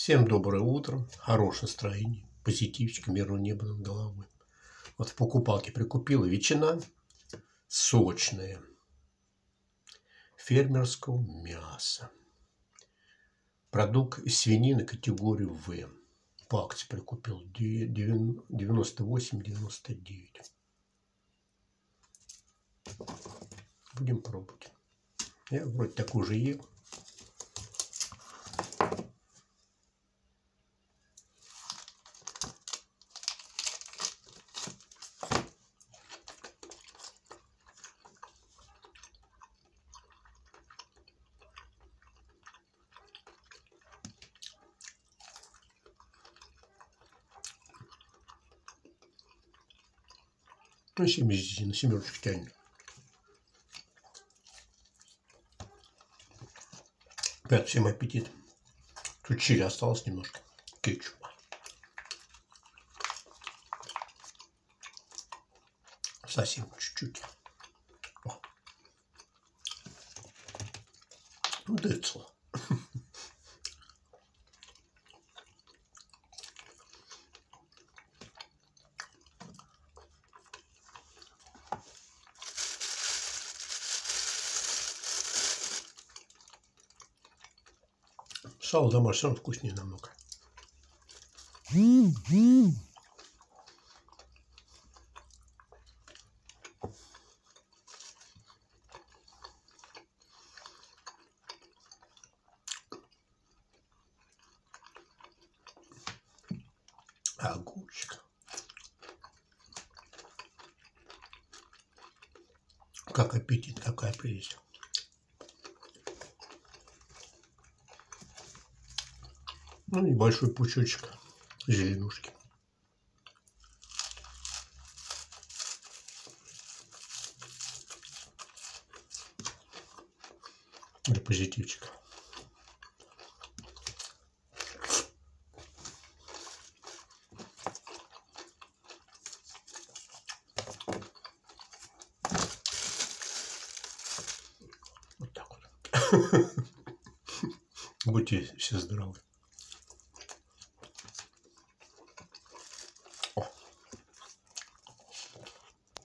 Всем доброе утро, хорошее настроение, позитивчик, мирного неба над головой. Вот в покупалке прикупила ветчина сочная, фермерского мяса. Продукт из свинины категории В. По акции прикупил 98-99. Будем пробовать. Я вроде такую же ел. Ну, 7 из 10, на семерочку тянет. Опять всем аппетит. Тут чили осталось немножко. Кетчупа. Совсем чуть-чуть. Децл. Сало домашнее вкуснее намного. Огурчик. Как аппетит, какая прелесть. Ну, небольшой пучочек зеленушки. Для позитивчика. Вот так вот. Будьте все здоровы.